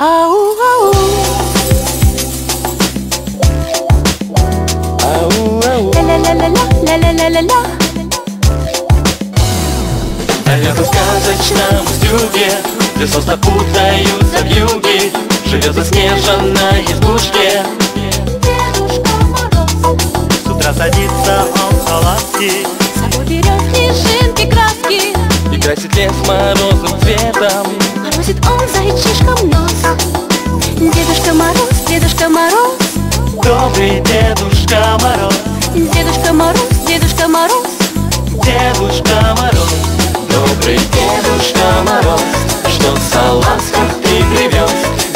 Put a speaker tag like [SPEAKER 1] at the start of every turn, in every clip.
[SPEAKER 1] Ау, ау.
[SPEAKER 2] Ау, ау.
[SPEAKER 1] Ля-ля-ля-ля-ля, ля-ля-ля-ля-ля.
[SPEAKER 2] На лето сказочном устюге Где сосна путаются в юге Живет заснеженной избушке
[SPEAKER 3] С утра садится он в салатки
[SPEAKER 1] с собой берет снежинки краски.
[SPEAKER 2] И красит лес морозным цветом
[SPEAKER 1] Морозит он зайчишкам нос. Дедушка Мороз, Дедушка Мороз,
[SPEAKER 3] Добрый Дедушка Мороз.
[SPEAKER 1] Дедушка Мороз, Дедушка Мороз.
[SPEAKER 3] Дедушка Мороз.
[SPEAKER 2] Добрый Дедушка Мороз Что в салазках ты привез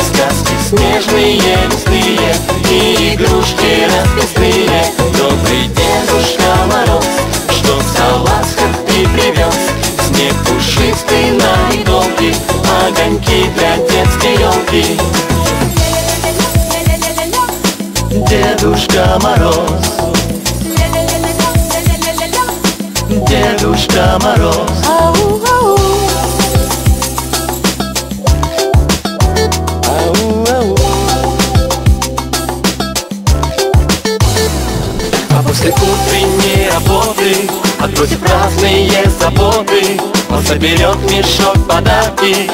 [SPEAKER 2] Сказки снежные, лесные И игрушки расписные. Добрый Дедушка Мороз Что в салазках ты привез Снег пушистый на иголке Огоньки для детской елки
[SPEAKER 3] Дедушка Мороз. Дедушка Мороз
[SPEAKER 1] Ау, ау.
[SPEAKER 2] Ау, ау. А после утренней работы Отбросив разные заботы Он соберет мешок подарки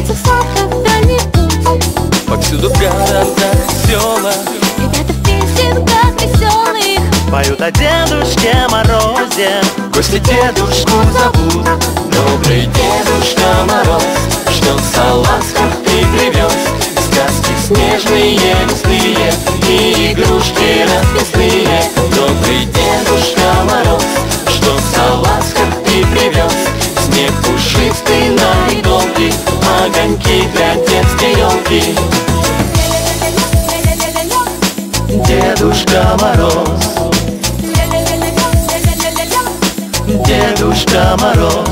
[SPEAKER 1] Мчится в дальний путь.
[SPEAKER 2] Повсюду в городах села.
[SPEAKER 1] Ребята в песенках веселых.
[SPEAKER 3] Поют о Дедушке Морозе.
[SPEAKER 2] Гости дедушку зовут. Добрый Дедушка Мороз Что в салазках ты привез. Сказки снежные, лесные
[SPEAKER 1] Дедушка Мороз,
[SPEAKER 3] Мороз
[SPEAKER 1] Дедушка Мороз,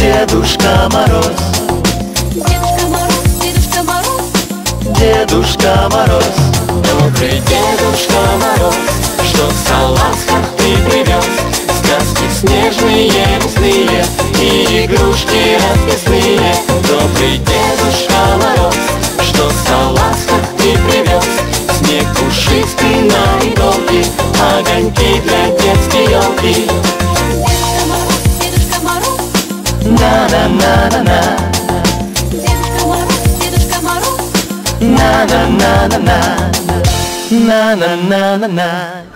[SPEAKER 1] Дедушка Мороз.
[SPEAKER 3] Дедушка Мороз.
[SPEAKER 2] Добрый Дедушка Мороз Что в салазках ты привез? Сказки снежные, лесные И игрушки расписные Добрый Дедушка Мороз Что в салазках ты привез? Снег пушистый на иголке Огоньки для детской елки.
[SPEAKER 1] Дедушка Мороз, Дедушка Мороз,
[SPEAKER 3] На-на-на-на-на.
[SPEAKER 1] Дедушка Мороз, Дедушка Мороз.
[SPEAKER 3] На-на-на-на-на. На-на-на-на-на